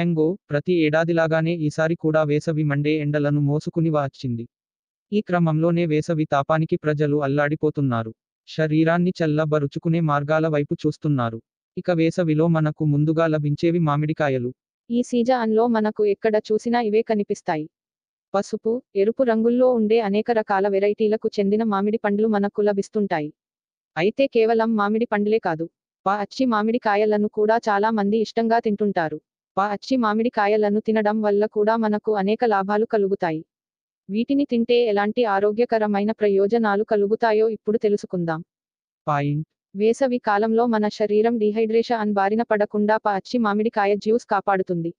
Mango ప్రతి ఏడాదిలాగానే ఈసారి కూడా వేసవి మండే ఎండలను మోసుకుని వచ్చింది ఈ క్రమంలోనే వేసవి తాపానికి ప్రజలు అల్లాడిపోతున్నారు. శరీరాన్ని చల్లబరుచుకునే మార్గాల వైపు చూస్తున్నారు. ఇక వేసవిలో మనకు ముందుగా లభించేవి మామిడికాయలు. ఈ సీజన్లో మనకు ఎక్కడ చూసినా ఇవే కనిపిస్తాయి. పసుపు ఎరుపు రంగుల్లో ఉండే అనేక రకాల వెరైటీలకు చెందిన మామిడి పండ్లు మనకు లభిస్తుంటాయి. అయితే కేవలం మామిడి పండ్లే కాదు పచ్చి అచ్చి కూడా చాలా మంది ఇష్టంగా తింటుంటారు. పా అచ్చి మామిడి కాయలను తినడం వల్ల కూడా మనకు అనేక లాభాలు కలుగుతాయి. వీటిని తింటే ఎలాంటి ఆరోగ్యకరమైన ప్రయోజనాలు కలుగుతాయో ఇప్పుడు తెలుసుకుందాం. పాయింట్. వేసవి కాలంలో మన శరీరం డిహైడ్రేషన్ బారిన పడకుండా పా అచ్చి మామిడికాయ జ్యూస్ కాపాడుతుంది.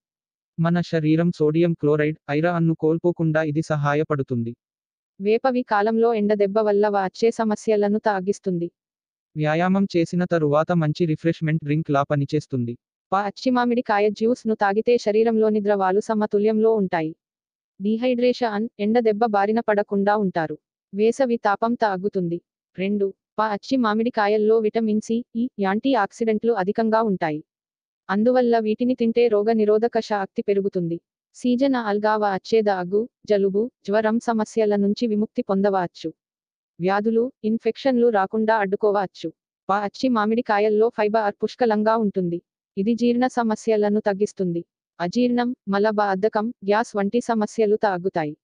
మన శరీరం సోడియం క్లోరైడ్ ఐరన్ను కోల్పోకుండా ఇది సహాయపడుతుంది. వేపవి కాలంలో ఎండ దెబ్బ వల్ల వచ్చే సమస్యలను తాగిస్తుంది. వ్యాయామం చేసిన తరువాత మంచి రిఫ్రెష్మెంట్ డ్రింక్ లా పనిచేస్తుంది పా అచ్చి జ్యూస్ను తాగితే శరీరంలోని ద్రవాలు సమతుల్యంలో ఉంటాయి. డీహైడ్రేషన్ ఎండ దెబ్బ బారిన పడకుండా ఉంటారు. వేసవి తాపం తాగుతుంది. రెండు పచ్చి మామిడి మామిడికాయల్లో విటమిన్ సి ఈ యాంటీ ఆక్సిడెంట్లు అధికంగా ఉంటాయి. అందువల్ల వీటిని తింటే రోగ నిరోధక శక్తి పెరుగుతుంది. సీజన్ అల్గావ అచ్చేదాగు జలుబు జ్వరం సమస్యల నుంచి విముక్తి పొందవచ్చు. వ్యాధులు ఇన్ఫెక్షన్లు రాకుండా అడ్డుకోవచ్చు. పచ్చి మామిడి మామిడికాయల్లో ఫైబర్ పుష్కలంగా ఉంటుంది. ఇది జీర్ణ సమస్యలను తగ్గిస్తుంది. అజీర్ణం మలబద్ధకం గ్యాస్ వంటి సమస్యలు తగ్గుతాయి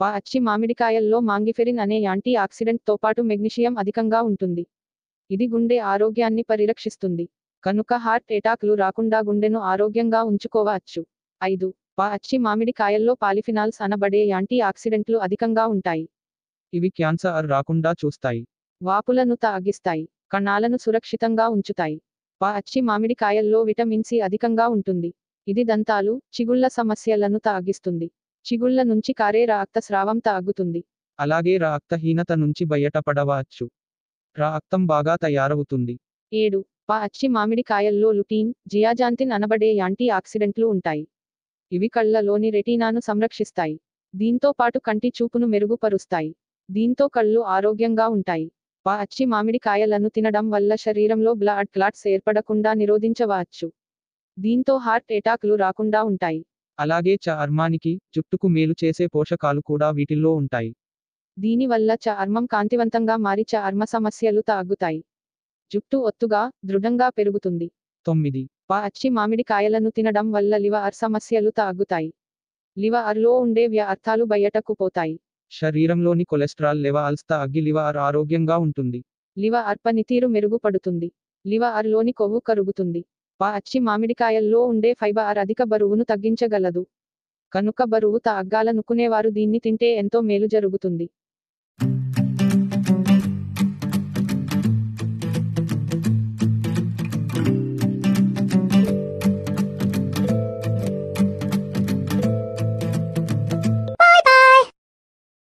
పా అచ్చి మామిడికాయల్లో మాంగిఫెరిన్ అనే యాంటీ ఆక్సిడెంట్తో పాటు మెగ్నీషియం అధికంగా ఉంటుంది. ఇది గుండె ఆరోగ్యాన్ని పరిరక్షిస్తుంది. కనుక హార్ట్ ఎటాక్లు రాకుండా గుండెను ఆరోగ్యంగా ఉంచుకోవచ్చు. ఐదు పా అచ్చి మామిడికాయల్లో పాలిఫినాల్స్ అనబడే యాంటీ ఆక్సిడెంట్లు అధికంగా ఉంటాయి. ఇవి క్యాన్సర్ రాకుండా చూస్తాయి. వాపులను తాగిస్తాయి. కణాలను సురక్షితంగా ఉంచుతాయి. పా అచ్చి మామిడికాయల్లో విటమిన్ సి అధికంగా ఉంటుంది. ఇది దంతాలు చిగుళ్ళ సమస్యలను తాగిస్తుంది. చిగుళ్ళ నుంచి కారే రక్తస్రావం తాగుతుంది. అలాగే రక్తహీనత నుంచి బయటపడవచ్చు. రక్తం బాగా తయారవుతుంది. ఏడు. పా అచ్చి మామిడికాయల్లో లుటీన్ జియాజాంతిన్ అనబడే యాంటీ ఆక్సిడెంట్లు ఉంటాయి. ఇవి కళ్ళలోని రెటీనాను సంరక్షిస్తాయి. దీంతో పాటు కంటి చూపును మెరుగుపరుస్తాయి. దీంతో కళ్ళు ఆరోగ్యంగా ఉంటాయి. పా అచ్చి మామిడికాయలను తినడం వల్ల శరీరంలో బ్లడ్ క్లాట్స్ ఏర్పడకుండా నిరోధించవచ్చు. దీంతో హార్ట్ ఎటాక్లు రాకుండా ఉంటాయి. అలాగే చర్మానికి జుట్టుకు మేలు చేసే పోషకాలు కూడా వీటిల్లో ఉంటాయి. దీనివల్ల చర్మం కాంతివంతంగా మారి చర్మ సమస్యలు తగ్గుతాయి జుట్టు ఒత్తుగా దృఢంగా పెరుగుతుంది. తొమ్మిది. పా అచ్చి మామిడికాయలను తినడం వల్ల లివర్ సమస్యలు తగ్గుతాయి లివర్లో ఉండే వ్యర్థాలు బయటకు పోతాయి. శరీరంలోని కొలెస్ట్రాల్ లెవెల్స్ తగ్గి లివర్ ఆరోగ్యంగా ఉంటుంది. లివర్ పనితీరు మెరుగుపడుతుంది. లివర్లోని కొవ్వు కరుగుతుంది. పా అచ్చి మామిడికాయల్లో ఉండే ఫైబర్ అధిక బరువును తగ్గించగలదు. కనుక బరువు తగ్గాలనుకునేవారు దీన్ని తింటే ఎంతో మేలు జరుగుతుంది.